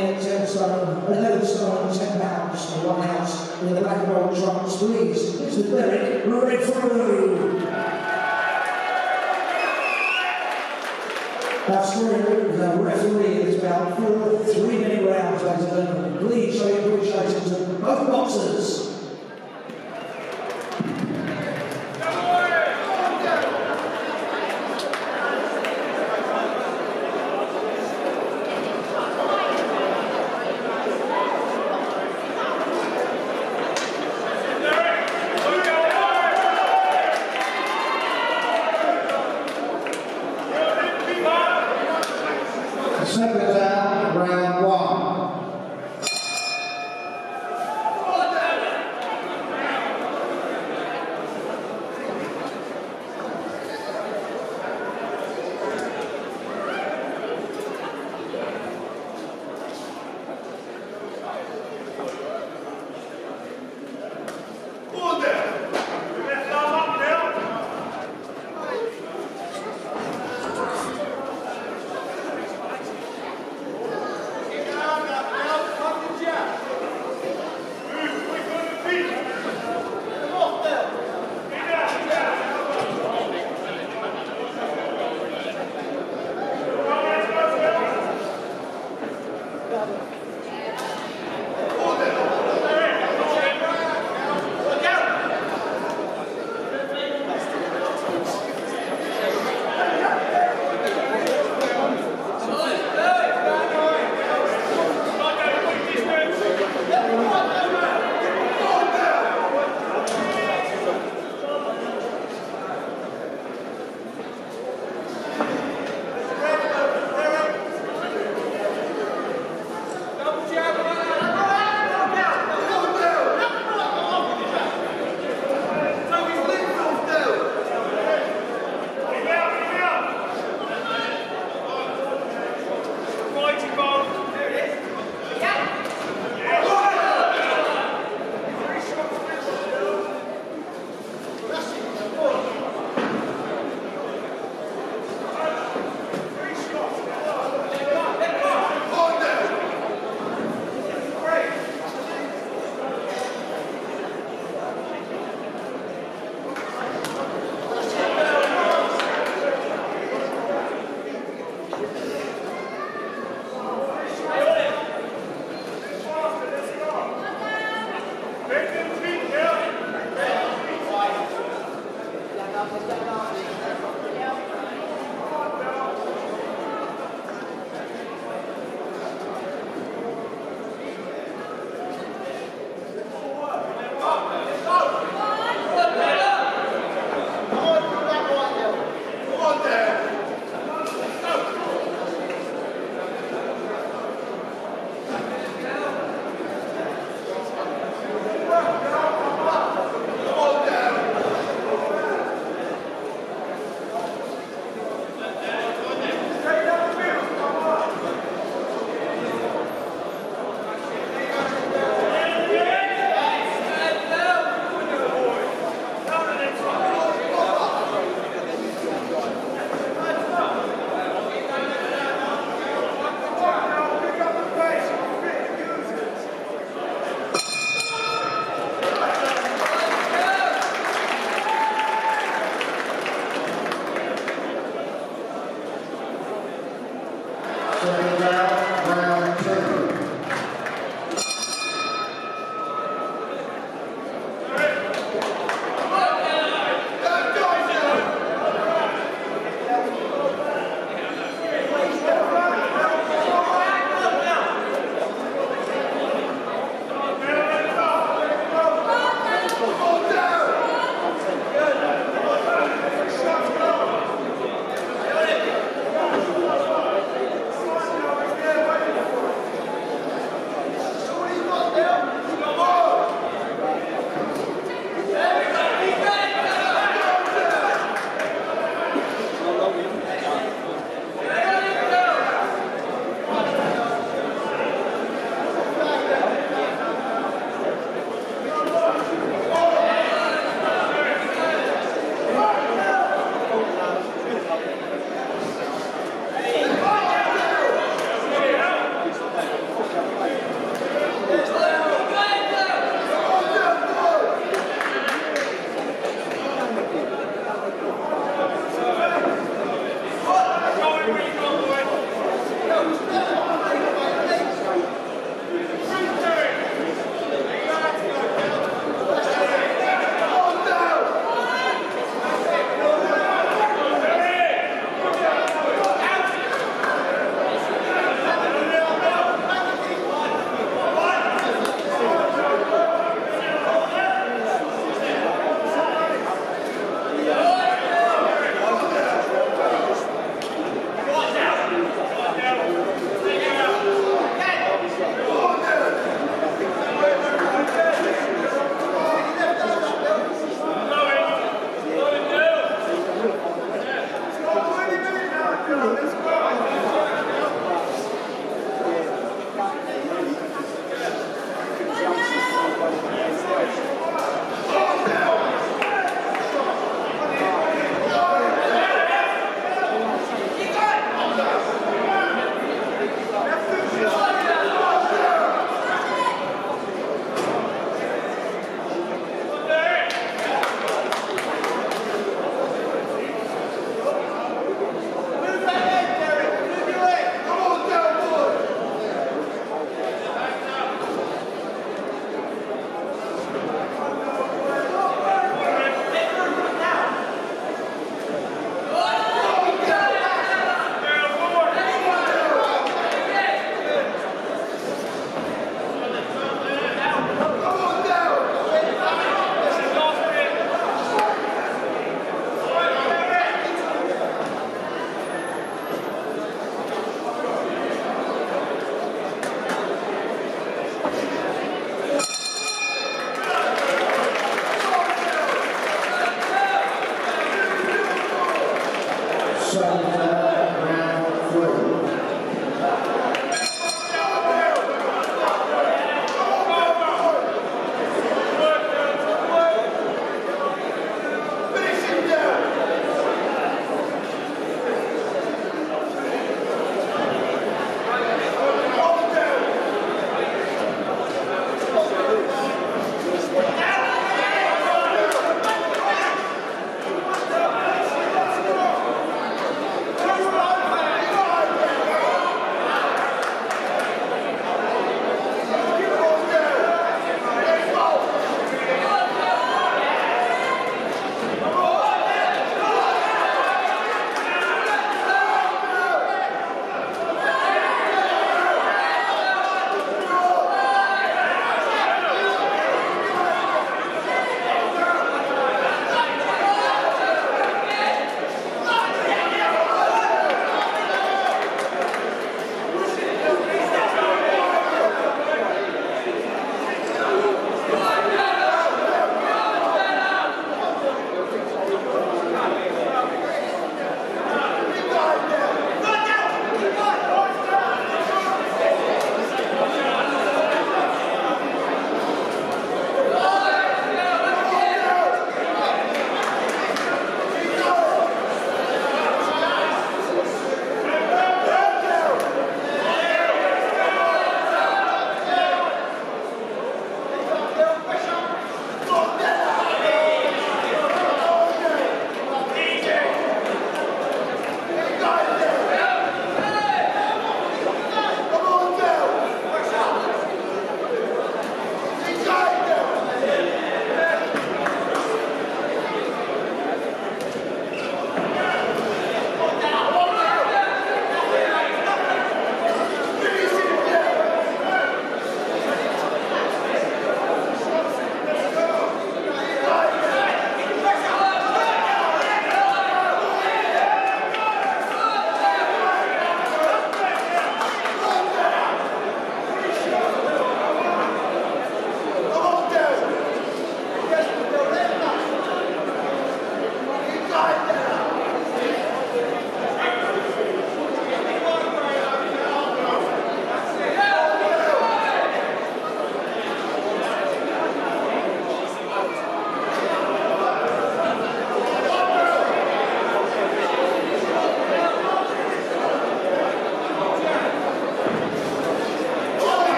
corner, weighing in at 10 stone, 11 stone, 10 pounds and 1 ounce in the black and gold trunks. Please, Mr. Derek Renfrew. Our scoring the referee is about four three-minute rounds, ladies and gentlemen. Please show your appreciation to both boxers.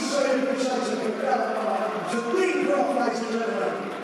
so much we a to be brought back to